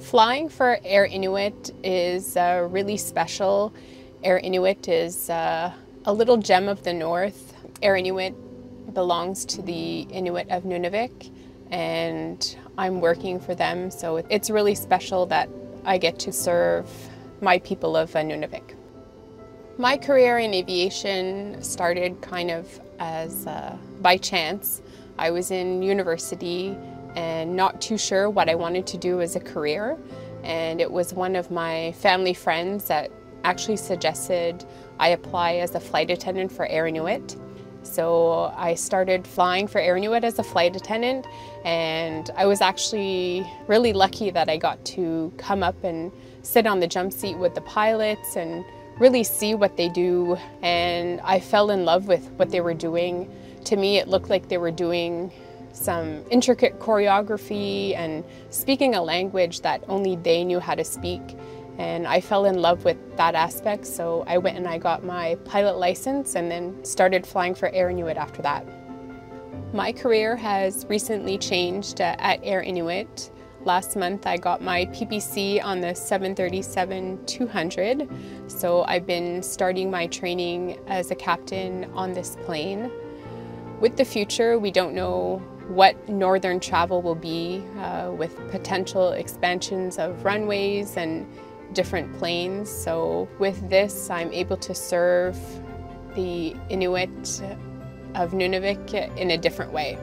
Flying for Air Inuit is uh, really special. Air Inuit is uh, a little gem of the north. Air Inuit belongs to the Inuit of Nunavik and I'm working for them so it's really special that I get to serve my people of uh, Nunavik. My career in aviation started kind of as uh, by chance. I was in university and not too sure what I wanted to do as a career. And it was one of my family friends that actually suggested I apply as a flight attendant for Air Inuit. So I started flying for Air Inuit as a flight attendant and I was actually really lucky that I got to come up and sit on the jump seat with the pilots and really see what they do and I fell in love with what they were doing. To me it looked like they were doing some intricate choreography and speaking a language that only they knew how to speak. And I fell in love with that aspect, so I went and I got my pilot license and then started flying for Air Inuit after that. My career has recently changed uh, at Air Inuit. Last month I got my PPC on the 737-200, so I've been starting my training as a captain on this plane. With the future, we don't know what northern travel will be uh, with potential expansions of runways and different planes. So with this, I'm able to serve the Inuit of Nunavik in a different way.